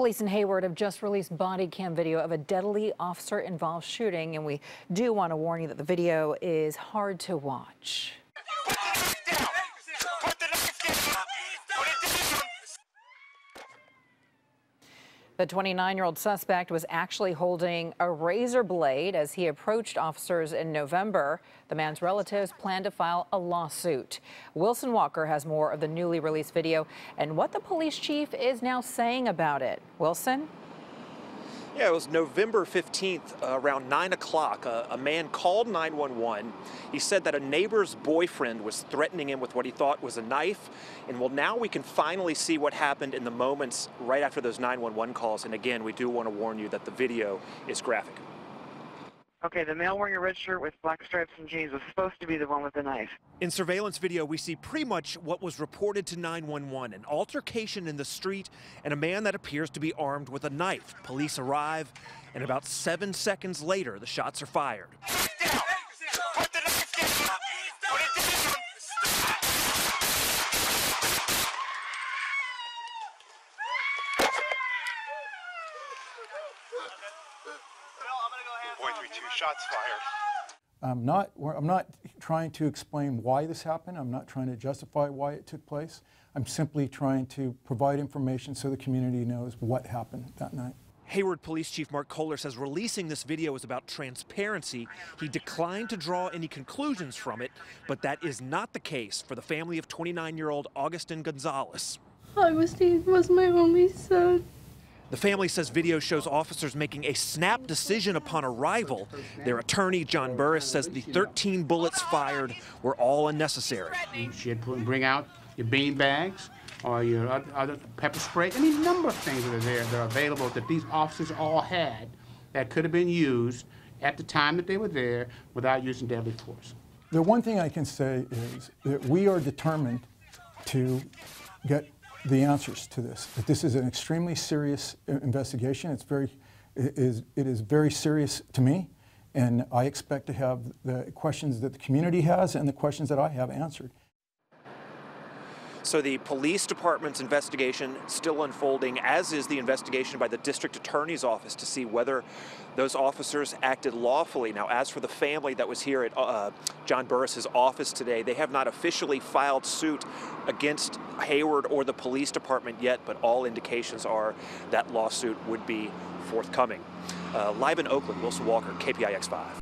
Police in Hayward have just released body cam video of a deadly officer involved shooting, and we do want to warn you that the video is hard to watch. The 29 year old suspect was actually holding a razor blade as he approached officers in November. The man's relatives plan to file a lawsuit. Wilson Walker has more of the newly released video and what the police chief is now saying about it. Wilson? Yeah, it was November 15th, uh, around 9 o'clock. Uh, a man called 911. He said that a neighbor's boyfriend was threatening him with what he thought was a knife. And well, now we can finally see what happened in the moments right after those 911 calls. And again, we do want to warn you that the video is graphic. Okay, the male wearing a red shirt with black stripes and jeans was supposed to be the one with the knife. In surveillance video, we see pretty much what was reported to 911 an altercation in the street and a man that appears to be armed with a knife. Police arrive, and about seven seconds later, the shots are fired. Point three two shots fired. I'm not, I'm not trying to explain why this happened. I'm not trying to justify why it took place. I'm simply trying to provide information so the community knows what happened that night. Hayward Police Chief Mark Koller says releasing this video is about transparency. He declined to draw any conclusions from it, but that is not the case for the family of 29-year-old Agustin Gonzalez. Augustine was my only son. The family says video shows officers making a snap decision upon arrival. Their attorney, John Burris, says the 13 bullets fired were all unnecessary. You should bring out your bean bags or your other pepper spray, any number of things that are there that are available that these officers all had that could have been used at the time that they were there without using deadly force. The one thing I can say is that we are determined to get the answers to this. This is an extremely serious uh, investigation. It's very, it is, it is very serious to me, and I expect to have the questions that the community has and the questions that I have answered. So the police department's investigation still unfolding, as is the investigation by the district attorney's office to see whether those officers acted lawfully. Now, as for the family that was here at uh, John Burris's office today, they have not officially filed suit against Hayward or the police department yet, but all indications are that lawsuit would be forthcoming. Uh, live in Oakland, Wilson Walker, KPIX 5.